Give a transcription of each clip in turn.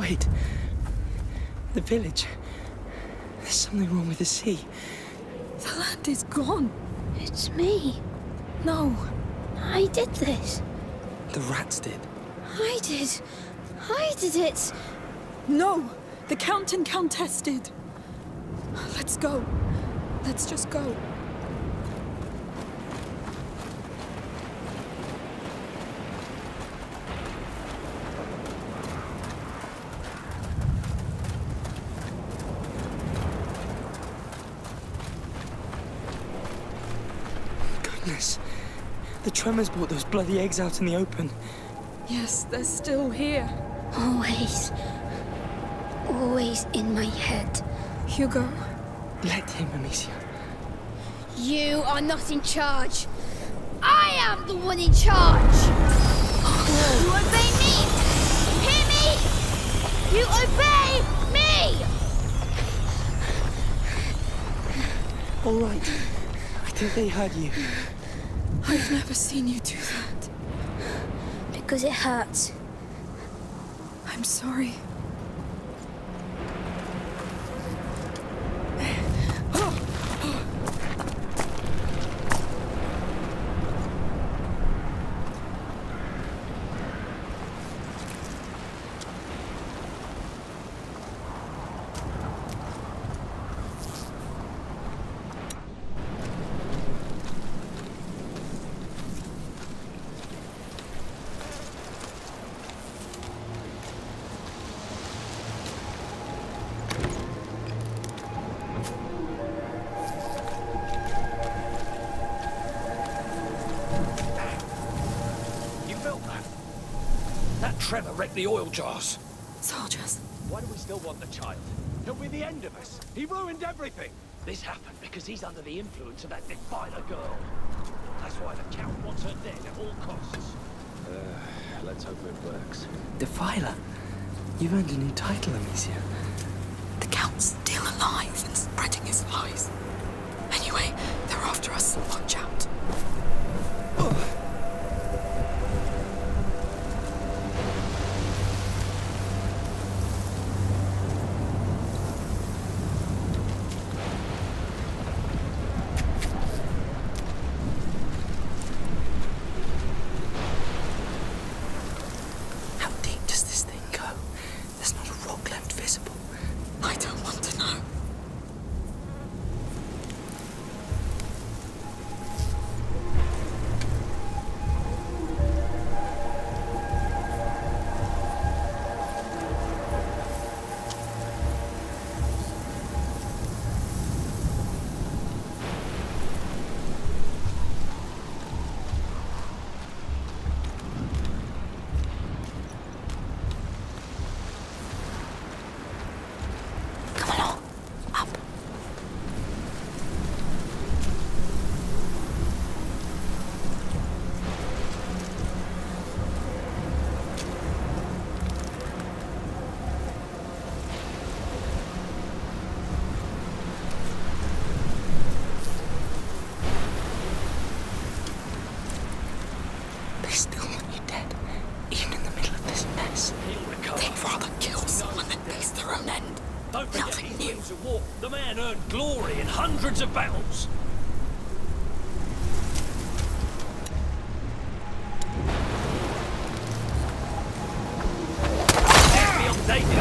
Wait. The village. There's something wrong with the sea. The land is gone. It's me. No. I did this. The rats did. I did. I did it. No. The Count and Countess did. Let's go. Let's just go. The tremors brought those bloody eggs out in the open. Yes, they're still here. Always. Always in my head. Hugo. Let him, Amicia. You are not in charge. I am the one in charge. You obey me. Hear me. You obey me. All right. I think they heard you. I've never seen you do that. Because it hurts. I'm sorry. That tremor wrecked the oil jars. Soldiers. Why do we still want the child? He'll be the end of us. He ruined everything. This happened because he's under the influence of that defiler girl. That's why the Count wants her dead at all costs. Uh, let's hope it works. Defiler. You've earned a new title, Amicia. The Count's still alive and spreading his lies. Anyway, they're after us. Watch out. Be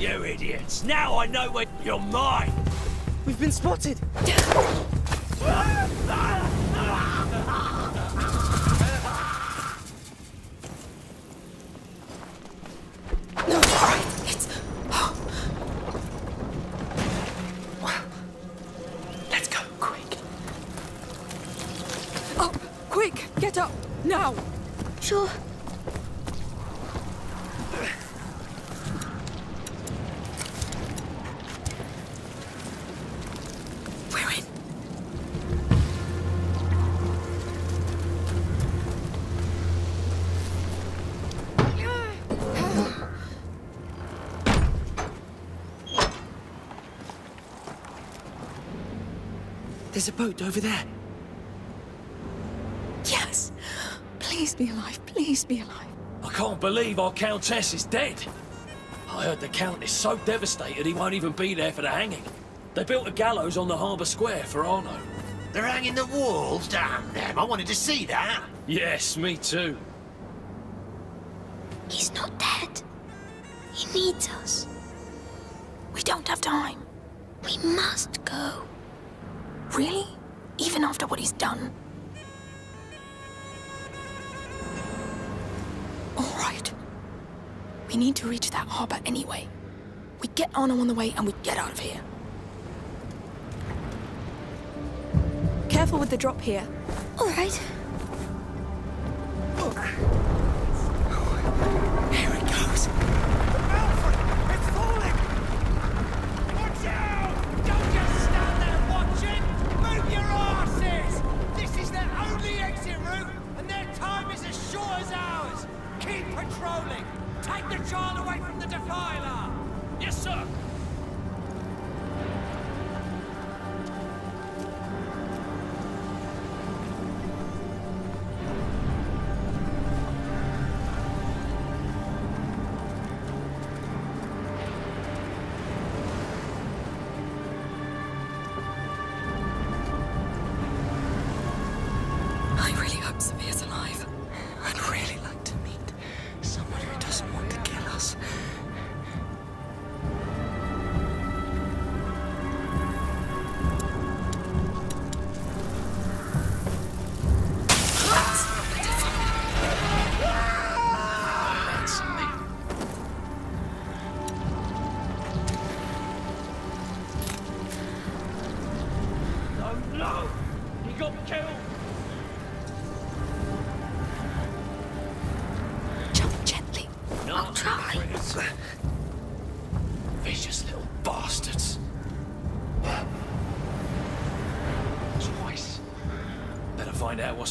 You idiots! Now I know where you're mine! We've been spotted. Ah! There's a boat over there. Yes! Please be alive, please be alive. I can't believe our Countess is dead. I heard the Count is so devastated he won't even be there for the hanging. They built a gallows on the harbour square for Arnaud. They're hanging the walls? Damn them, I wanted to see that. Yes, me too. He's not dead. He needs us. We don't have time. We must go. Really? Even after what he's done? All right. We need to reach that harbor anyway. We get Arnaud on the way and we get out of here. Careful with the drop here. All right. Here it goes. Is as sure as ours! Keep patrolling! Take the child away from the defiler! Yes, sir!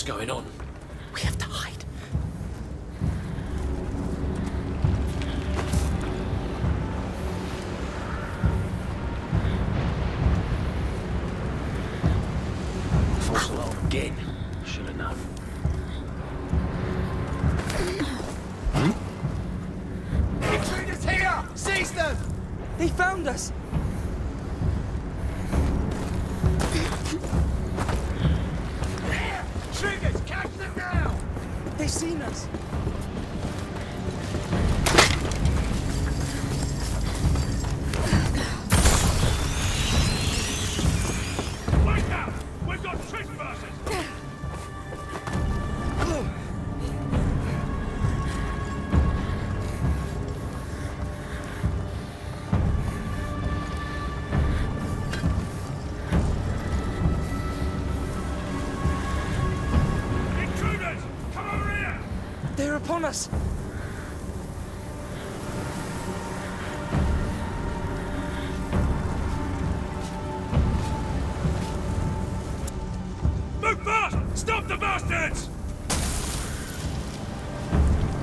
Going on. We have to hide. False alarm again. Should have known. Intruders here! Seize them! They found us. They've seen us. upon us. Move fast! Stop the bastards!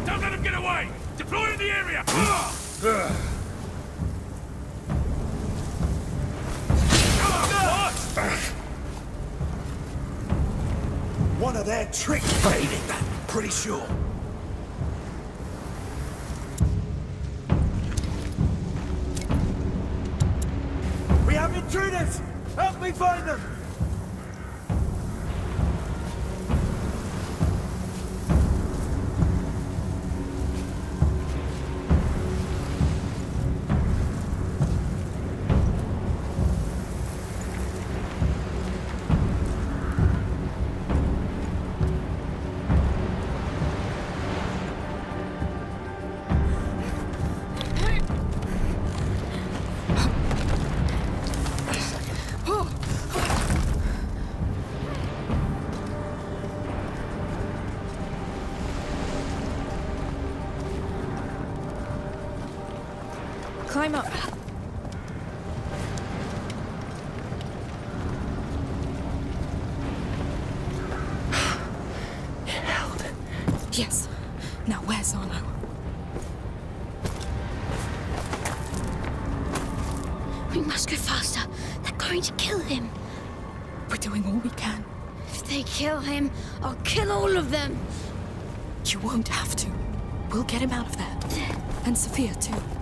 Don't let them get away! Deploy in the area! One of their tricks, baby. Pretty sure. Help me find them! Yes. Now where's Arnaud? We must go faster. They're going to kill him. We're doing all we can. If they kill him, I'll kill all of them. You won't have to. We'll get him out of there. And Sophia, too.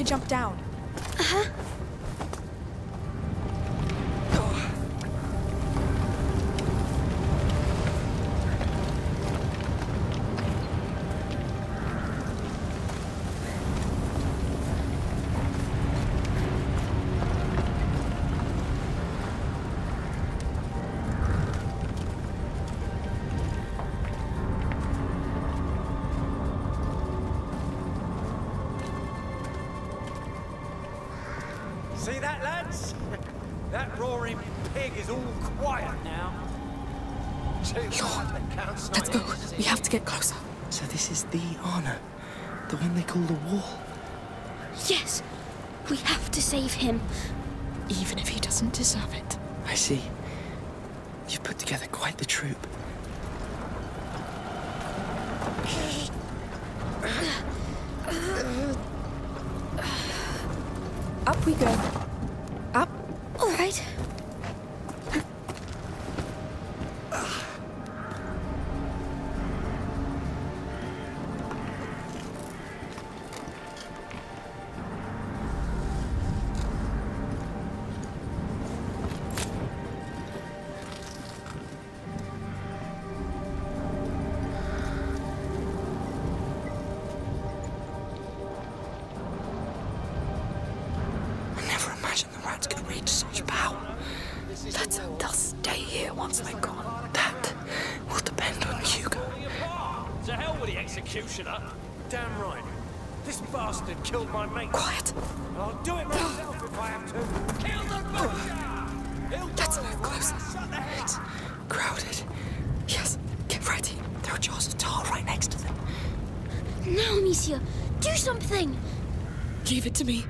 To jump down. See that, lads? that roaring pig is all quiet now. Too bad the count's not Let's go. here to see We have to get closer. So this is the honor. The one they call the wall. Yes. We have to save him. Even if he doesn't deserve it. I see. You've put together quite the troop. Right. Do it myself if I have to. Kill the butcher! He'll Let's go move closer. Shut the hell It's crowded. Yes. Get ready. There are jars of tar right next to them. Now, Amicia, do something. Leave it to me.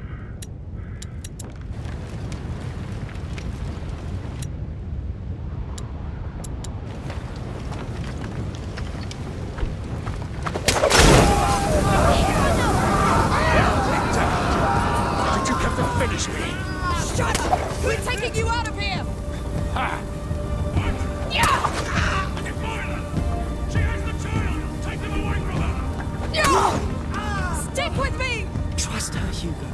Trust her, Hugo.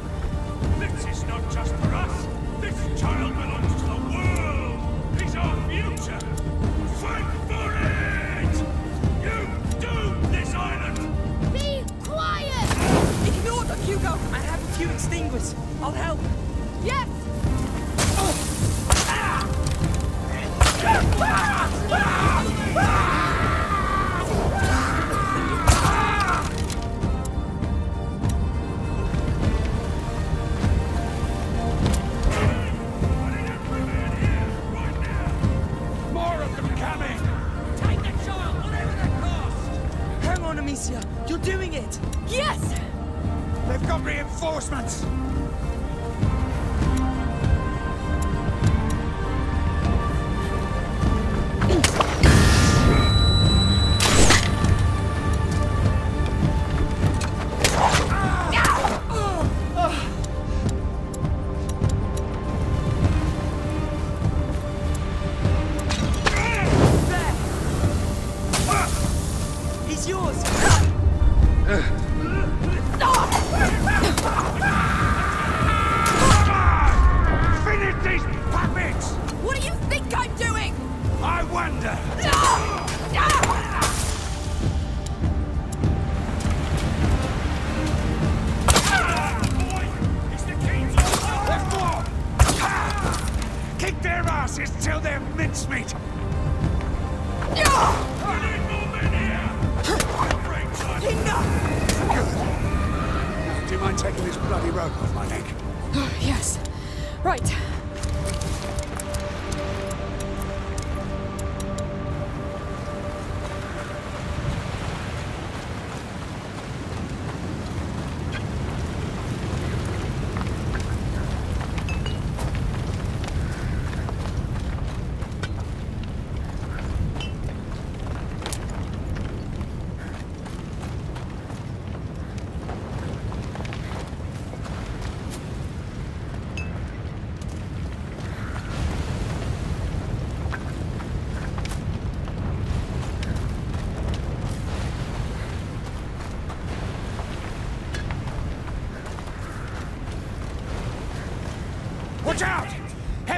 This is not just for us. This child belongs to the world. He's our future. Fight for it! You doomed this island! Be quiet! Ignore them, Hugo. I have a few extinguishers. I'll help. Yes! Oh. Ah. You're doing it. Yes! They've got reinforcements!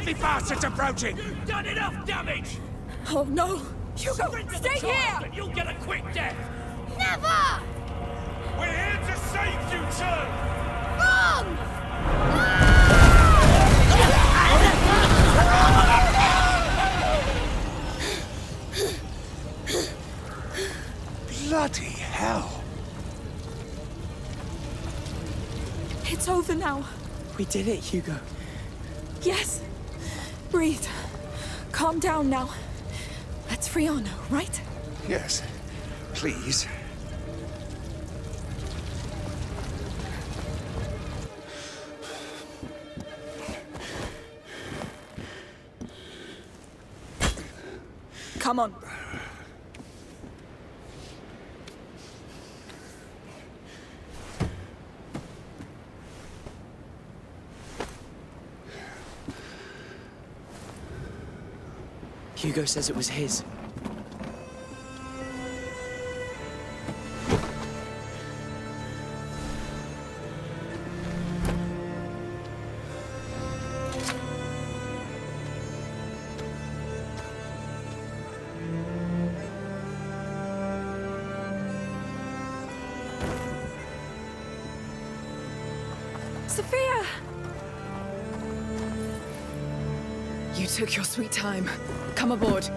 Heavy bastards approaching! You've done enough damage! Oh no! Hugo, Surrender stay here! And you'll get a quick death! Never! We're here to save you two! Wrong! Bloody hell! It's over now. We did it, Hugo. Yes. Breathe. Calm down now. That's Friano, right? Yes. Please. Come on. Hugo says it was his. Took your sweet time. Come aboard.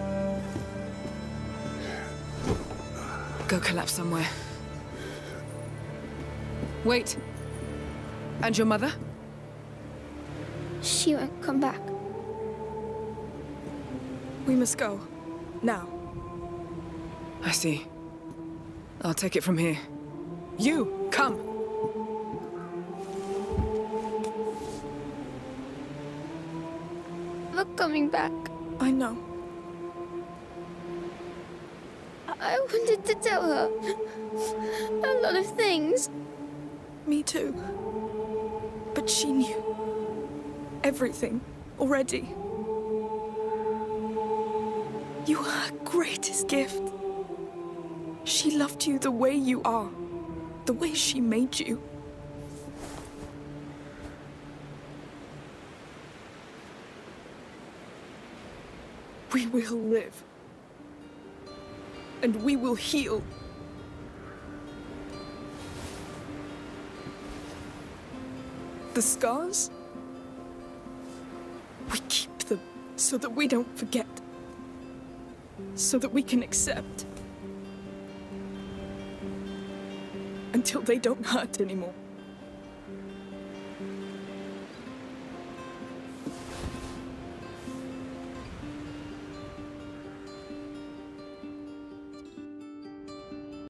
Go collapse somewhere. Wait. And your mother? She won't come back. We must go. Now. I see. I'll take it from here. You, come! Coming back. I know. I wanted to tell her a lot of things. Me too. But she knew everything already. You are her greatest gift. She loved you the way you are, the way she made you. We will live. And we will heal. The scars? We keep them so that we don't forget. So that we can accept. Until they don't hurt anymore.